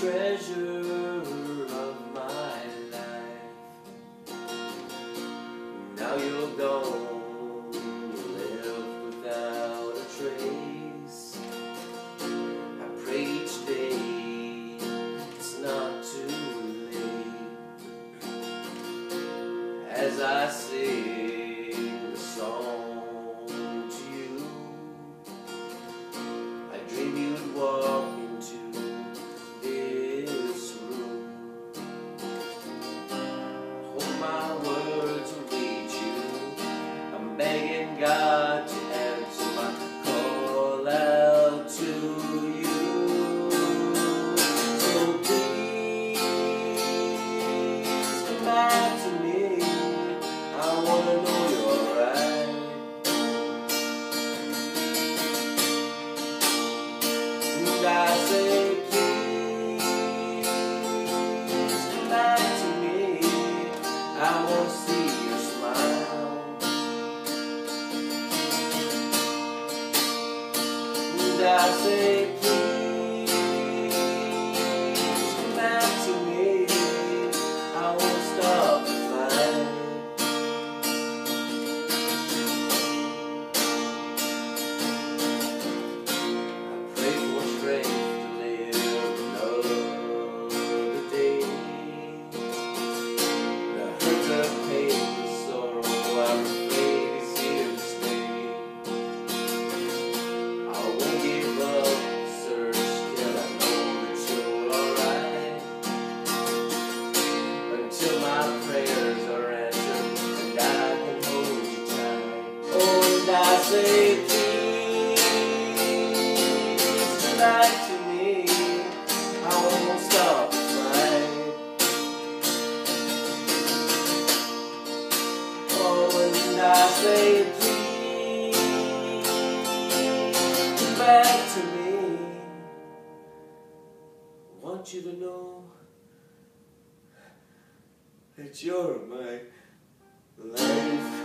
treasure of my life. Now you're gone, you left without a trace. I pray it's not too late. As I see. I say, please say, please back to me. I won't stop fight. Oh, and I say, please come back to me. I want you to know that you're my life.